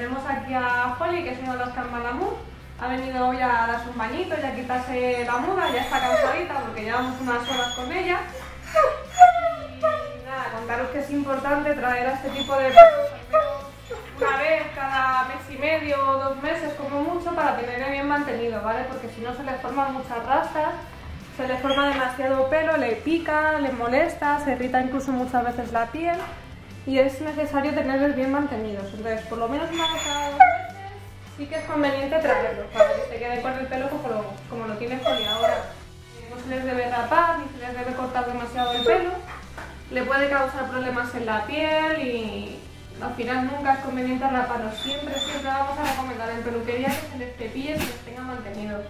tenemos aquí a Holly, que es una de las Cambalamú. Ha venido hoy a darse un bañito y a quitarse la muda, ya está cansadita porque llevamos unas horas con ella. Y nada, contaros que es importante traer a este tipo de una vez cada mes y medio o dos meses como mucho para tenerlo bien mantenido, ¿vale? Porque si no se les forman muchas rastas, se les forma demasiado pelo, le pica, le molesta, se irrita incluso muchas veces la piel y es necesario tenerlos bien mantenidos. Entonces, por lo menos una vez cada dos meses sí que es conveniente traerlos para que se quede con el pelo como lo, como lo tiene ahora. Eh, No se les debe rapar ni se les debe cortar demasiado el pelo. Le puede causar problemas en la piel y al final nunca es conveniente raparlos. Siempre, siempre vamos a recomendar en peluquería que se les cepille y se les tenga mantenidos.